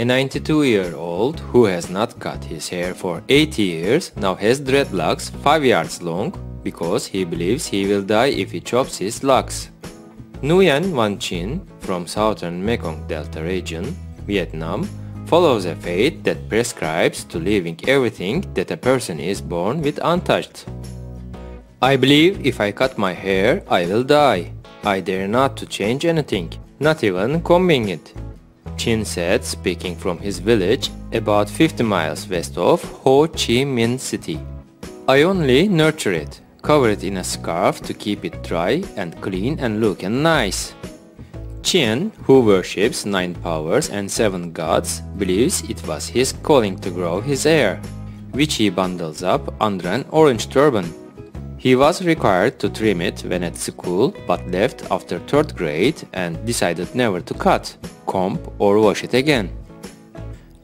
A 92-year-old who has not cut his hair for 80 years now has dreadlocks 5 yards long because he believes he will die if he chops his locks. Nguyen Van Chien from southern Mekong Delta region, Vietnam, follows a faith that prescribes to leaving everything that a person is born with untouched. I believe if I cut my hair, I will die. I dare not to change anything, not even combing it. Chien said speaking from his village about 50 miles west of Ho Chi Minh City. I only nurture it, cover it in a scarf to keep it dry and clean and looking nice. Chien, who worships nine powers and seven gods, believes it was his calling to grow his hair, which he bundles up under an orange turban. He was required to trim it when at school but left after 3rd grade and decided never to cut, comb or wash it again.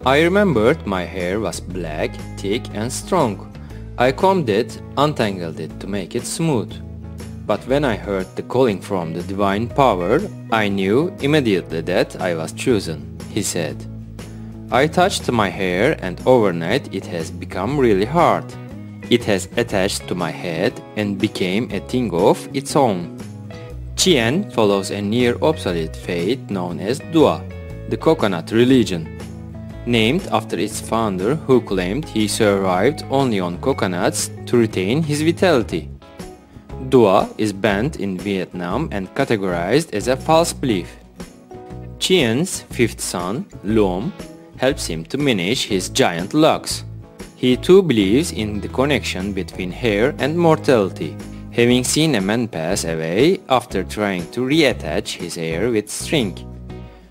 I remembered my hair was black, thick and strong. I combed it, untangled it to make it smooth. But when I heard the calling from the divine power, I knew immediately that I was chosen, he said. I touched my hair and overnight it has become really hard. It has attached to my head and became a thing of its own. Chien follows a near obsolete faith known as Dua, the coconut religion. Named after its founder who claimed he survived only on coconuts to retain his vitality. Dua is banned in Vietnam and categorized as a false belief. Chien's fifth son, Luom, helps him to manage his giant locks. He too believes in the connection between hair and mortality, having seen a man pass away after trying to reattach his hair with string.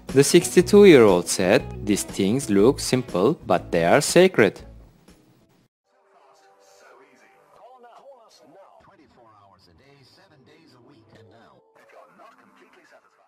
The 62-year-old said, these things look simple, but they are sacred. So easy. Call now. Call us now. 24 hours a day, 7 days a week. And now, if you're not completely satisfied.